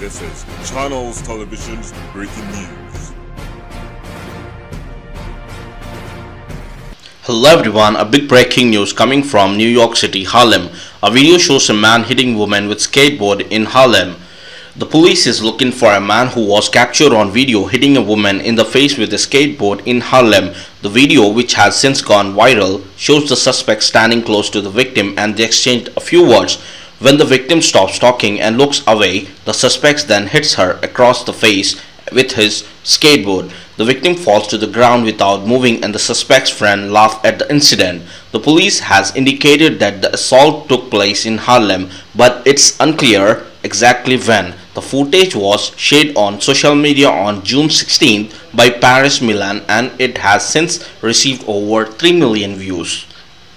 This is Channels Television's breaking news. Hello everyone, a big breaking news coming from New York City, Harlem. A video shows a man hitting woman with skateboard in Harlem. The police is looking for a man who was captured on video hitting a woman in the face with a skateboard in Harlem. The video, which has since gone viral, shows the suspect standing close to the victim and they exchanged a few words. When the victim stops talking and looks away, the suspect then hits her across the face with his skateboard. The victim falls to the ground without moving and the suspect's friend laugh at the incident. The police has indicated that the assault took place in Harlem, but it's unclear exactly when. The footage was shared on social media on June 16th by Paris Milan and it has since received over 3 million views.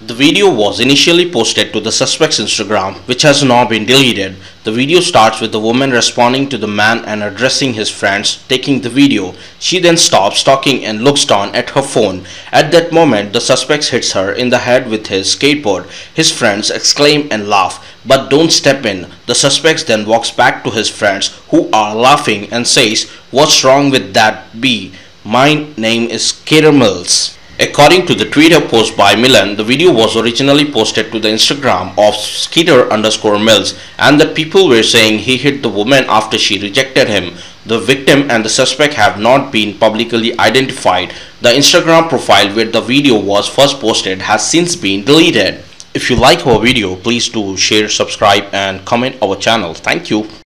The video was initially posted to the suspect's Instagram, which has now been deleted. The video starts with the woman responding to the man and addressing his friends, taking the video. She then stops talking and looks down at her phone. At that moment, the suspect hits her in the head with his skateboard. His friends exclaim and laugh, but don't step in. The suspect then walks back to his friends, who are laughing, and says, What's wrong with that B? My name is Skater Mills. According to the Twitter post by Milan, the video was originally posted to the Instagram of Skeeter underscore Mills and that people were saying he hit the woman after she rejected him. The victim and the suspect have not been publicly identified. The Instagram profile where the video was first posted has since been deleted. If you like our video, please do share, subscribe and comment our channel. Thank you.